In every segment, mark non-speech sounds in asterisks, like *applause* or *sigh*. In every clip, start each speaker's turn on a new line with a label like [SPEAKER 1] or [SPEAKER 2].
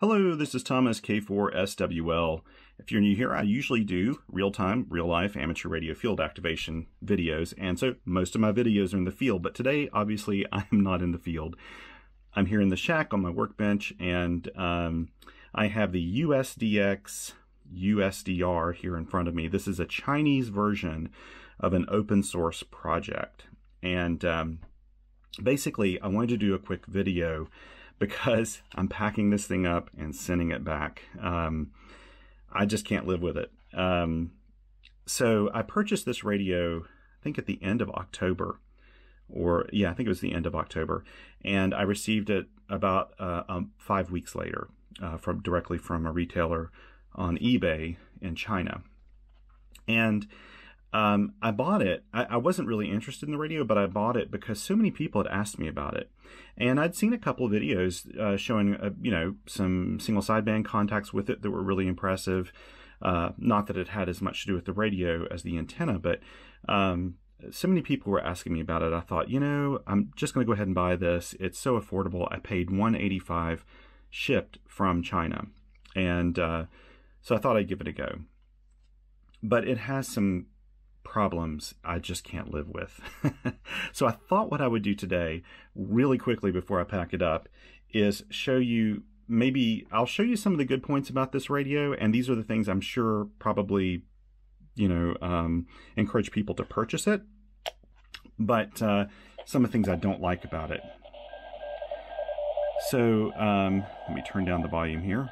[SPEAKER 1] Hello, this is Thomas K4SWL. If you're new here, I usually do real-time, real-life amateur radio field activation videos, and so most of my videos are in the field, but today, obviously, *laughs* I'm not in the field. I'm here in the shack on my workbench, and um, I have the USDX USDR here in front of me. This is a Chinese version of an open source project, and um, basically, I wanted to do a quick video because I'm packing this thing up and sending it back. Um, I just can't live with it. Um, so I purchased this radio, I think at the end of October, or yeah, I think it was the end of October, and I received it about uh, um, five weeks later uh, from directly from a retailer on eBay in China, and um, I bought it. I, I, wasn't really interested in the radio, but I bought it because so many people had asked me about it. And I'd seen a couple of videos uh, showing, uh, you know, some single sideband contacts with it that were really impressive. Uh, not that it had as much to do with the radio as the antenna, but um, so many people were asking me about it. I thought, you know, I'm just going to go ahead and buy this. It's so affordable. I paid 185 shipped from China. And uh, so I thought I'd give it a go. But it has some problems I just can't live with. *laughs* so I thought what I would do today, really quickly before I pack it up, is show you maybe I'll show you some of the good points about this radio, and these are the things I'm sure probably, you know, um, encourage people to purchase it. But uh, some of the things I don't like about it. So um, let me turn down the volume here.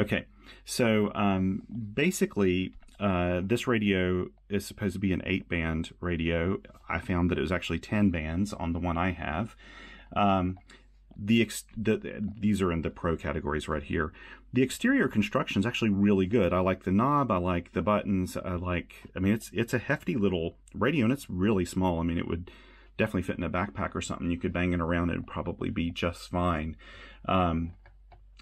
[SPEAKER 1] Okay, so um, basically, uh, this radio is supposed to be an eight band radio. I found that it was actually 10 bands on the one I have. Um, the, the, these are in the pro categories right here. The exterior construction is actually really good. I like the knob. I like the buttons. I like. I mean, it's it's a hefty little radio, and it's really small. I mean, it would definitely fit in a backpack or something. You could bang it around; it'd probably be just fine. Um,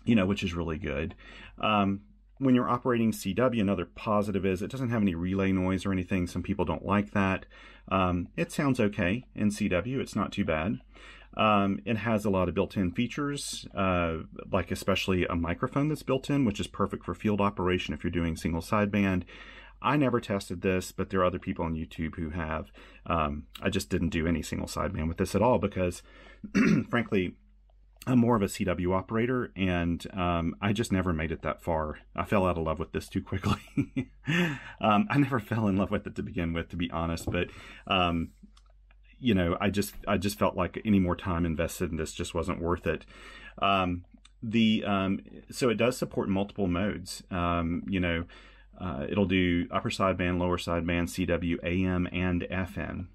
[SPEAKER 1] you know, which is really good. Um, when you're operating CW, another positive is it doesn't have any relay noise or anything. Some people don't like that. Um, it sounds okay in CW. It's not too bad. Um, it has a lot of built-in features, uh, like especially a microphone that's built in, which is perfect for field operation if you're doing single sideband. I never tested this, but there are other people on YouTube who have. Um, I just didn't do any single sideband with this at all because, *clears throat* frankly, I'm more of a CW operator, and um, I just never made it that far. I fell out of love with this too quickly. *laughs* um, I never fell in love with it to begin with, to be honest. But um, you know, I just I just felt like any more time invested in this just wasn't worth it. Um, the um, so it does support multiple modes. Um, you know, uh, it'll do upper sideband, lower sideband, CW, AM, and FM.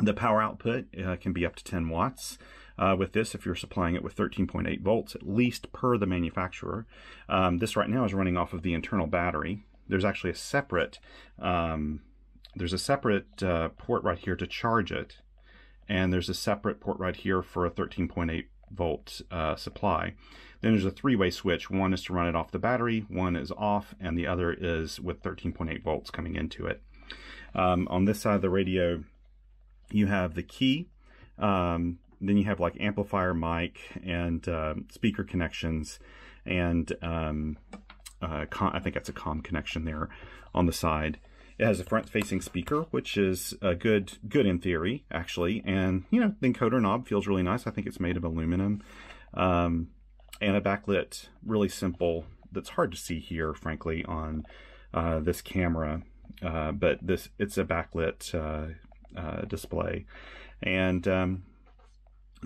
[SPEAKER 1] The power output uh, can be up to 10 watts uh, with this if you're supplying it with 13.8 volts, at least per the manufacturer. Um, this right now is running off of the internal battery. There's actually a separate um, there's a separate uh, port right here to charge it, and there's a separate port right here for a 13.8 volt uh, supply. Then there's a three-way switch. One is to run it off the battery, one is off, and the other is with 13.8 volts coming into it. Um, on this side of the radio, you have the key. Um, then you have like amplifier mic and uh, speaker connections and um, uh, I think that's a COM connection there on the side. It has a front-facing speaker, which is uh, good, good in theory, actually. And you know, the encoder knob feels really nice. I think it's made of aluminum, um, and a backlit, really simple. That's hard to see here, frankly, on uh, this camera. Uh, but this, it's a backlit uh, uh, display, and um,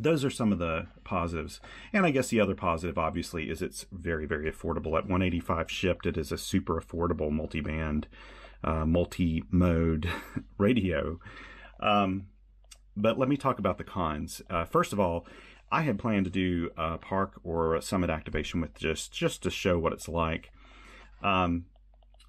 [SPEAKER 1] those are some of the positives. And I guess the other positive, obviously, is it's very, very affordable. At 185 shipped, it is a super affordable multi-band, uh, multi-mode *laughs* radio. Um, but let me talk about the cons. Uh, first of all, I had planned to do a park or a summit activation with just just to show what it's like. Um,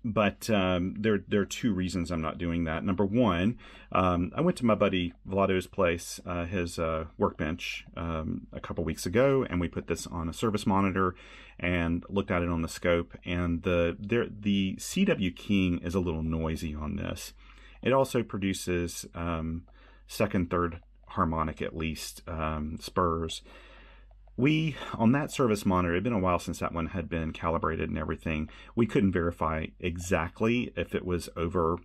[SPEAKER 1] but um, there there are two reasons I'm not doing that. Number one, um, I went to my buddy Vlado's place, uh, his uh, workbench, um, a couple weeks ago, and we put this on a service monitor and looked at it on the scope. And the there, the CW keying is a little noisy on this. It also produces um, second, third harmonic at least um, spurs we on that service monitor, it had been a while since that one had been calibrated and everything. We couldn't verify exactly if it was over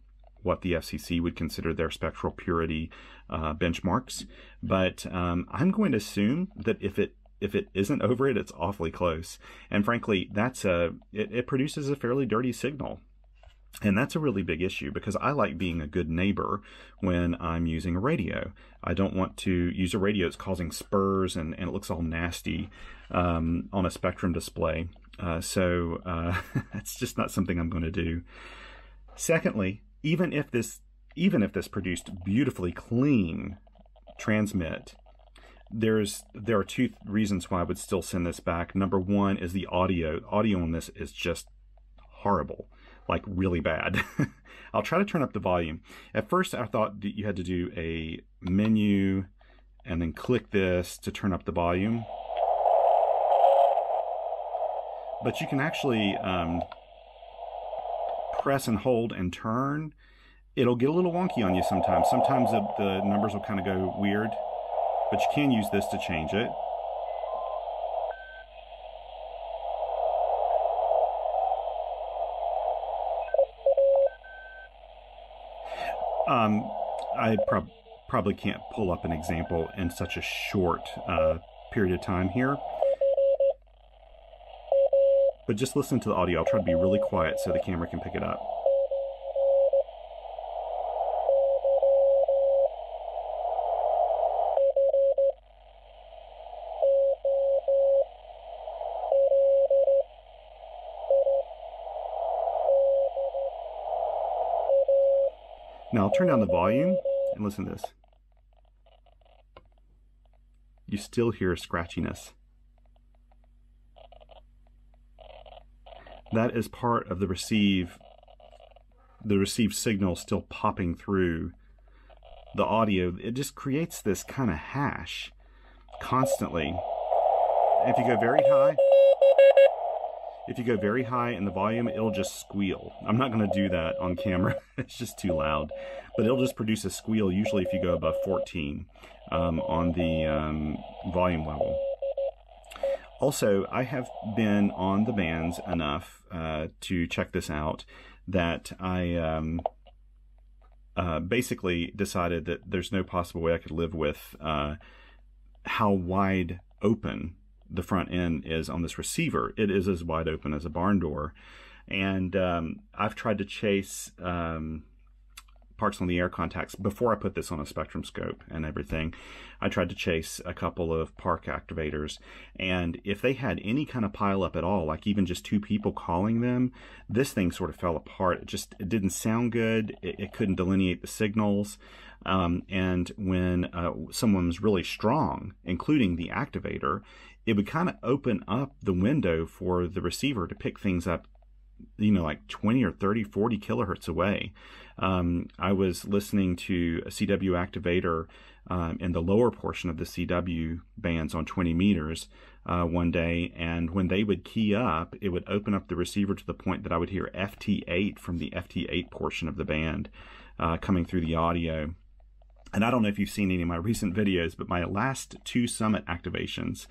[SPEAKER 1] what the FCC would consider their spectral purity uh, benchmarks, but um, I'm going to assume that if it if it isn't over it, it's awfully close. And frankly, that's a it, it produces a fairly dirty signal. And that's a really big issue because I like being a good neighbor when I'm using a radio. I don't want to use a radio that's causing spurs and, and it looks all nasty um, on a spectrum display. Uh, so uh, *laughs* that's just not something I'm going to do. Secondly, even if this even if this produced beautifully clean transmit, there's there are two reasons why I would still send this back. Number one is the audio. Audio on this is just horrible like really bad. *laughs* I'll try to turn up the volume. At first, I thought that you had to do a menu and then click this to turn up the volume. But you can actually um, press and hold and turn. It'll get a little wonky on you sometimes. Sometimes the, the numbers will kind of go weird, but you can use this to change it. Um, I prob probably can't pull up an example in such a short uh, period of time here. But just listen to the audio. I'll try to be really quiet so the camera can pick it up. Now I'll turn down the volume and listen to this. You still hear scratchiness. That is part of the receive the received signal still popping through the audio. It just creates this kind of hash constantly. If you go very high, if you go very high in the volume, it'll just squeal. I'm not going to do that on camera. *laughs* it's just too loud. But it'll just produce a squeal, usually if you go above 14 um, on the um, volume level. Also, I have been on the bands enough uh, to check this out that I um, uh, basically decided that there's no possible way I could live with uh, how wide open the front end is on this receiver. It is as wide open as a barn door. And um, I've tried to chase um, Parks on the Air contacts before I put this on a spectrum scope and everything. I tried to chase a couple of park activators, and if they had any kind of pileup at all, like even just two people calling them, this thing sort of fell apart. It just it didn't sound good. It, it couldn't delineate the signals. Um, and when uh, someone was really strong, including the activator, it would kind of open up the window for the receiver to pick things up you know like 20 or 30 40 kilohertz away. Um, i was listening to a cw activator um, in the lower portion of the cw bands on 20 meters uh, one day and when they would key up it would open up the receiver to the point that i would hear ft8 from the ft8 portion of the band uh, coming through the audio. And i don't know if you've seen any of my *laughs* recent videos but my last two summit activations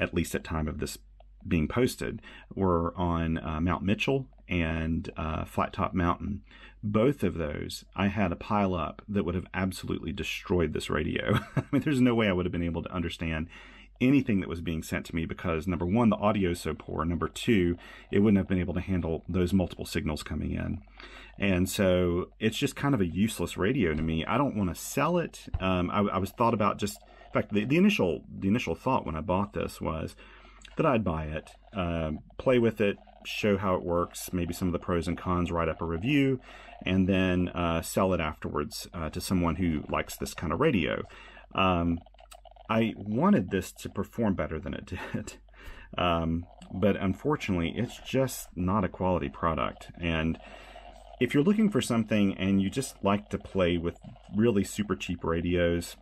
[SPEAKER 1] at least at time of this being posted, were on uh, Mount Mitchell and uh, Flat Top Mountain. Both of those, I had a pile up that would have absolutely destroyed this radio. *laughs* I mean, there's no way I would have been able to understand anything that was being sent to me because number one, the audio is so poor. Number two, it wouldn't have been able to handle those multiple signals coming in. And so it's just kind of a useless radio to me. I don't want to sell it. Um, I, I was thought about just in fact, the, the initial the initial thought when I bought this was that I'd buy it, uh, play with it, show how it works, maybe some of the pros and cons, write up a review, and then uh, sell it afterwards uh, to someone who likes this kind of radio. Um, I wanted this to perform better than it *laughs* did. Um, but unfortunately, it's just not a quality product. And if you're looking for something and you just like to play with really super cheap radios,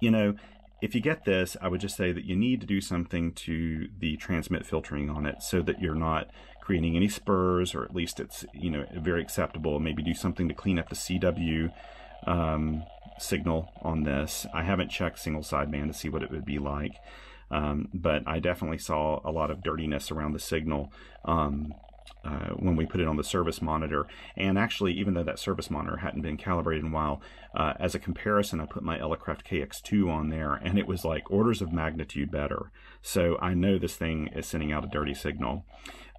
[SPEAKER 1] you know, if you get this, I would just say that you need to do something to the transmit filtering on it so that you're not creating any spurs, or at least it's, you know, very acceptable. Maybe do something to clean up the CW um, signal on this. I haven't checked single sideband to see what it would be like. Um, but I definitely saw a lot of dirtiness around the signal. Um, uh, when we put it on the service monitor. And actually, even though that service monitor hadn't been calibrated in a while, uh, as a comparison, I put my Elecraft KX2 on there and it was like orders of magnitude better. So I know this thing is sending out a dirty signal.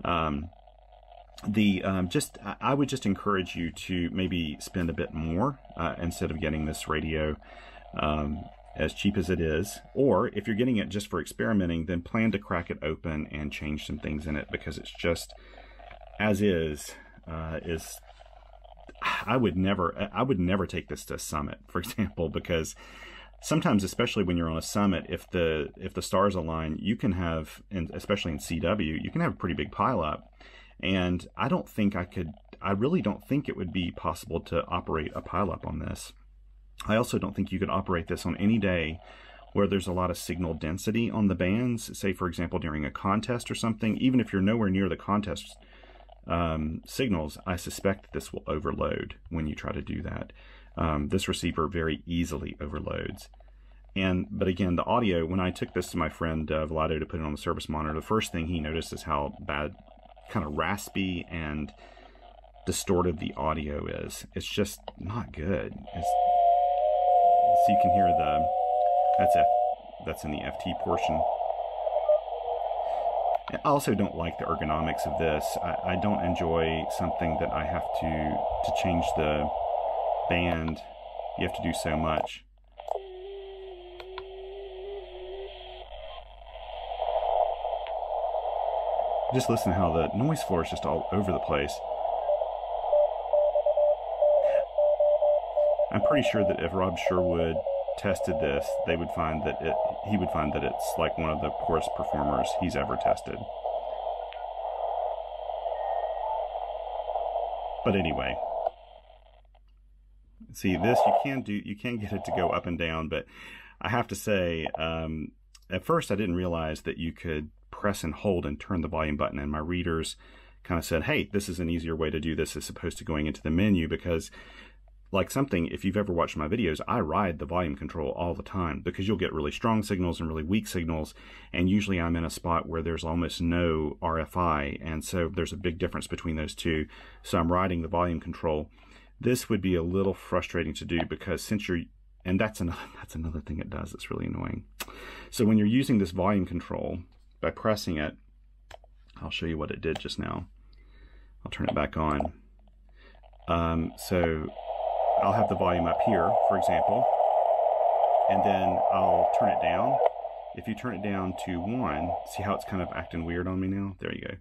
[SPEAKER 1] Um, the um, just I would just encourage you to maybe spend a bit more uh, instead of getting this radio um, as cheap as it is or if you're getting it just for experimenting then plan to crack it open and change some things in it because it's just as is uh, is I would never I would never take this to Summit for *laughs* example because sometimes especially when you're on a summit if the if the stars align you can have and especially in CW you can have a pretty big pileup and I don't think I could I really don't think it would be possible to operate a pileup on this. I also don't think you could operate this on any day where there's a lot of signal density on the bands say for example during a contest or something even if you're nowhere near the contest um, signals, I suspect this will overload when you try to do that. Um, this receiver very easily overloads. And but again, the audio. When I took this to my friend uh, Vlado to put it on the service monitor, the first thing he noticed is how bad, kind of raspy and distorted the audio is. It's just not good. It's, so you can hear the that's F, that's in the FT portion. I also don't like the ergonomics of this. I, I, don't enjoy something that I have to to change the band. You have to do so much. Just listen how the noise floor is just all over the place. I'm pretty sure that if Rob Sherwood tested this, they would find that it, he would find that it's like one of the poorest performers he's ever tested. But anyway, see this you can do you can get it to go up and down, but I have to say, um, at first I didn't realize that you could press and hold and turn the volume button, and my readers kind of said, "Hey, this is an easier way to do this as opposed to going into the menu because like something, if you've ever watched my videos, I ride the volume control all the time because you'll get really strong signals and really weak signals. And usually I'm in a spot where there's almost no RFI. And so there's a big difference between those two. So I'm riding the volume control. This would be a little frustrating to do because since you're, and that's another, *laughs* that's another thing it does that's really annoying. So when you're using this volume control, by pressing it, I'll show you what it did just now. I'll turn it back on. Um, so I'll have the volume up here, for example, and then I'll turn it down. If you turn it down to one, see how it's kind of acting weird on me now? There you go.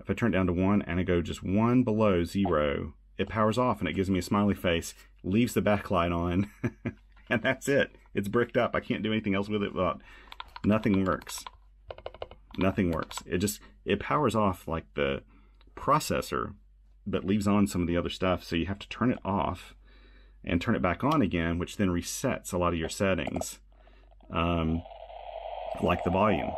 [SPEAKER 1] If I turn it down to one and I go just one below zero, it powers off and it gives me a smiley face, leaves the backlight on, *laughs* and that's it. It's bricked up. I can't do anything else with it, but nothing works. Nothing works. It just, it powers off like the processor, but leaves on some of the other stuff. So you have to turn it off and turn it back on again, which then resets a lot of your settings, um, like the volume.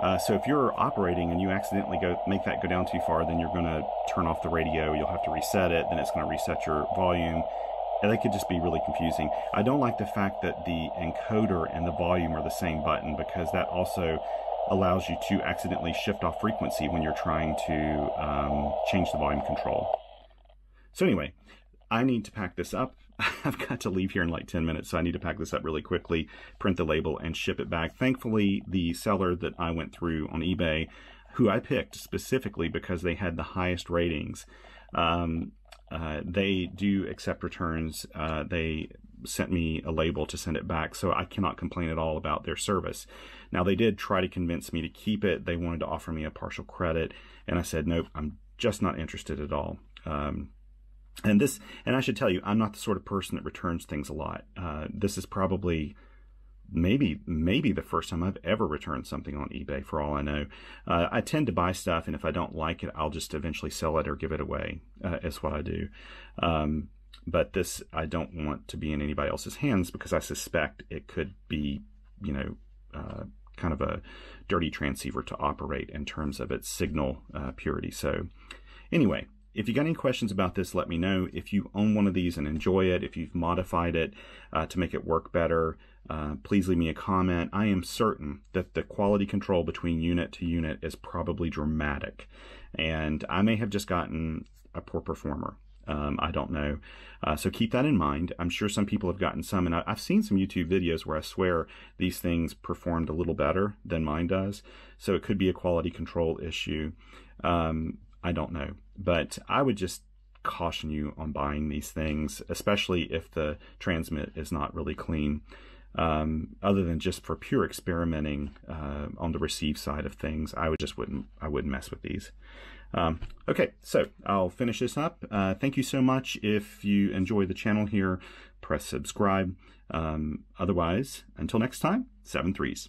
[SPEAKER 1] Uh, so if you're operating and you accidentally go make that go down too far, then you're going to turn off the radio. You'll have to reset it. Then it's going to reset your volume. And that could just be really confusing. I don't like the fact that the encoder and the volume are the same button because that also allows you to accidentally shift off frequency when you're trying to um, change the volume control. So anyway, I need to pack this up. *laughs* I've got to leave here in like 10 minutes, so I need to pack this up really quickly, print the label, and ship it back. Thankfully, the seller that I went through on eBay, who I picked specifically because they had the highest ratings, um, uh, they do accept returns. Uh, they sent me a label to send it back, so I cannot complain at all about their service. Now, they did try to convince me to keep it. They wanted to offer me a partial credit, and I said, nope, I'm just not interested at all. Um, and this, and I should tell you, I'm not the sort of person that returns things a lot. Uh, this is probably maybe maybe the first time I've ever returned something on eBay. For all I know, uh, I tend to buy stuff, and if I don't like it, I'll just eventually sell it or give it away. Uh, is what I do. Um, but this, I don't want to be in anybody else's hands because I suspect it could be, you know, uh, kind of a dirty transceiver to operate in terms of its signal uh, purity. So, anyway, if you got any questions about this, let me know. If you own one of these and enjoy it, if you've modified it uh, to make it work better, uh, please leave me a comment. I am certain that the quality control between unit to unit is probably dramatic. And I may have just gotten a poor performer. Um, I don't know. Uh, so keep that in mind. I'm sure some people have gotten some, and I, have seen some YouTube videos where I swear these things performed a little better than mine does. So it could be a quality control issue. Um, I don't know. But I would just caution you on buying these things, especially if the transmit is not really clean. Um, other than just for pure experimenting uh, on the receive side of things, I would just wouldn't I wouldn't mess with these. Um, okay, so I'll finish this up. Uh, thank you so much. If you enjoy the channel here, press subscribe. Um, otherwise, until next time, seven threes.